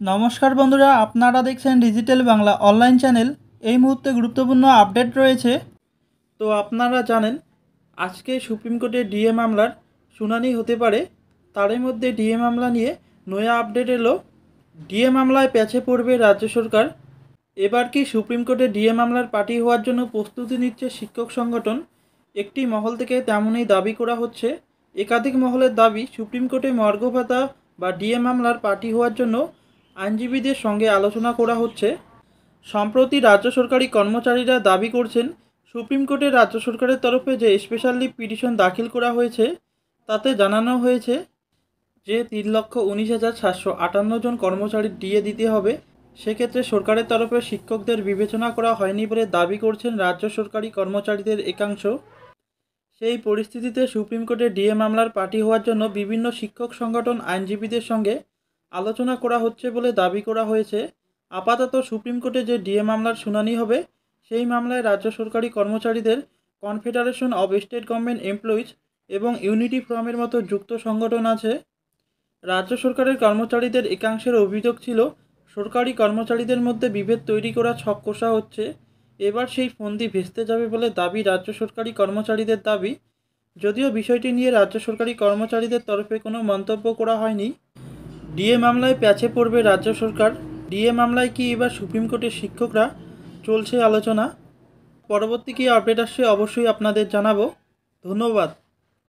নমস্কার বন্ধুরা, আপনারা দেখছেন ডিজিটাল বাংলা অনলাইন চ্যানেল এই মুহূর্তে গুরুত্বপূর্ণ আপডেট রয়েছে। তো আপনারা জানেন, আজকে সুপ্রিম কোর্টে ডিএ মামলার শুনানি হতে পারে। তারই মধ্যে ডিএ মামলা নিয়ে নয়া আপডেট এলো। ডিএ মামলায় প্যাচে পড়বে রাজ্য সরকার। এবার কি সুপ্রিম কোর্টে ডিএ মামলার পার্টি হওয়ার জন্য প্রস্তুতি নিচ্ছে শিক্ষক সংগঠন? একটি মহল থেকে তেমনই দাবি করা হচ্ছে। একাধিক মহলের দাবি সুপ্রিম কোর্টে মর্গ ভাতা বা ডিএ মামলার পার্টি হওয়ার জন্য আইনজীবীদের সঙ্গে আলোচনা করা হচ্ছে। সম্প্রতি রাজ্য সরকারি কর্মচারীরা দাবি করছেন, সুপ্রিম কোর্টে রাজ্য সরকারের তরফে যে স্পেশাল পিটিশন দাখিল করা হয়েছে, তাতে জানানো হয়েছে যে তিন লক্ষ উনিশ হাজার সাতশো আটান্ন জন কর্মচারীর ডিএ দিতে হবে। সেক্ষেত্রে সরকারের তরফে শিক্ষকদের বিবেচনা করা হয়নি বলে দাবি করছেন রাজ্য সরকারি কর্মচারীদের একাংশ। সেই পরিস্থিতিতে সুপ্রিম কোর্টে ডিএ মামলার পার্টি হওয়ার জন্য বিভিন্ন শিক্ষক সংগঠন আইনজীবীদের সঙ্গে আলোচনা করা হচ্ছে বলে দাবি করা হয়েছে। আপাতত সুপ্রিম কোর্টে যে ডিএ মামলার শুনানি হবে, সেই মামলায় রাজ্য সরকারি কর্মচারীদের confederation of state government employees এবং ইউনিটি ফোরামের মতো যুক্ত সংগঠন আছে। রাজ্য সরকারের কর্মচারীদের একাংশের অভিযোগ ছিল, সরকারি কর্মচারীদের মধ্যে বিভেদ তৈরি করা ছক কষা হচ্ছে, এবার সেই ফন্দি ভেস্তে যাবে বলে দাবি রাজ্য সরকারি কর্মচারীদের দাবি। যদিও বিষয়টি নিয়ে রাজ্য সরকারি কর্মচারীদের তরফে কোনো মন্তব্য করা হয়নি ডিএ মামলায় প্যাচে পড়বে রাজ্য সরকার। ডিএ মামলায় কি এবার সুপ্রিম কোর্টের শিক্ষকরা? চলছে আলোচনা। পরবর্তী কী আপডেট আসছে অবশ্যই আপনাদের জানাব। ধন্যবাদ।